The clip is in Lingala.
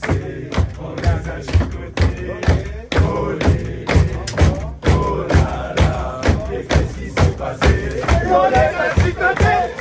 Olha, tá de